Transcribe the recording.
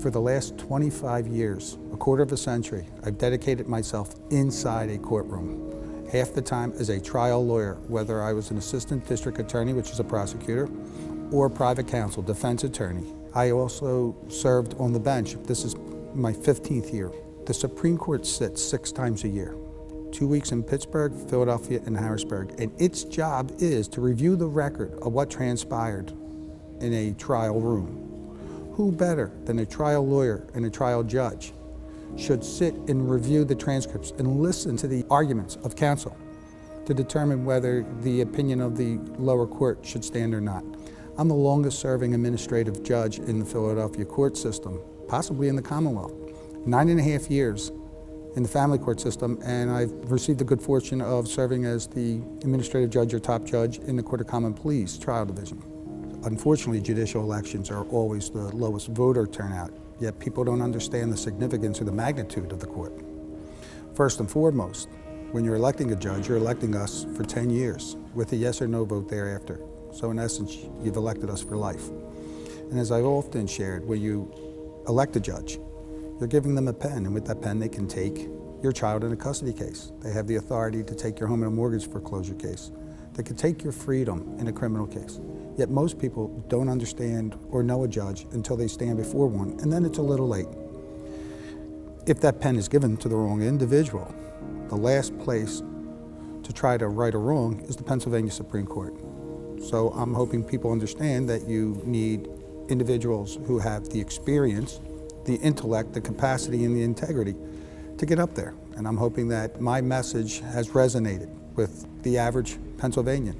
For the last 25 years, a quarter of a century, I've dedicated myself inside a courtroom. Half the time as a trial lawyer, whether I was an assistant district attorney, which is a prosecutor, or private counsel, defense attorney. I also served on the bench. This is my 15th year. The Supreme Court sits six times a year two weeks in Pittsburgh, Philadelphia, and Harrisburg. And its job is to review the record of what transpired in a trial room. Who better than a trial lawyer and a trial judge should sit and review the transcripts and listen to the arguments of counsel to determine whether the opinion of the lower court should stand or not. I'm the longest serving administrative judge in the Philadelphia court system, possibly in the Commonwealth. Nine and a half years in the family court system, and I've received the good fortune of serving as the administrative judge or top judge in the Court of Common Pleas Trial Division. Unfortunately, judicial elections are always the lowest voter turnout, yet people don't understand the significance or the magnitude of the court. First and foremost, when you're electing a judge, you're electing us for 10 years with a yes or no vote thereafter. So in essence, you've elected us for life. And as I've often shared, when you elect a judge, you're giving them a pen, and with that pen, they can take your child in a custody case. They have the authority to take your home in a mortgage foreclosure case. They can take your freedom in a criminal case. Yet most people don't understand or know a judge until they stand before one, and then it's a little late. If that pen is given to the wrong individual, the last place to try to right a wrong is the Pennsylvania Supreme Court. So I'm hoping people understand that you need individuals who have the experience the intellect, the capacity, and the integrity to get up there. And I'm hoping that my message has resonated with the average Pennsylvanian.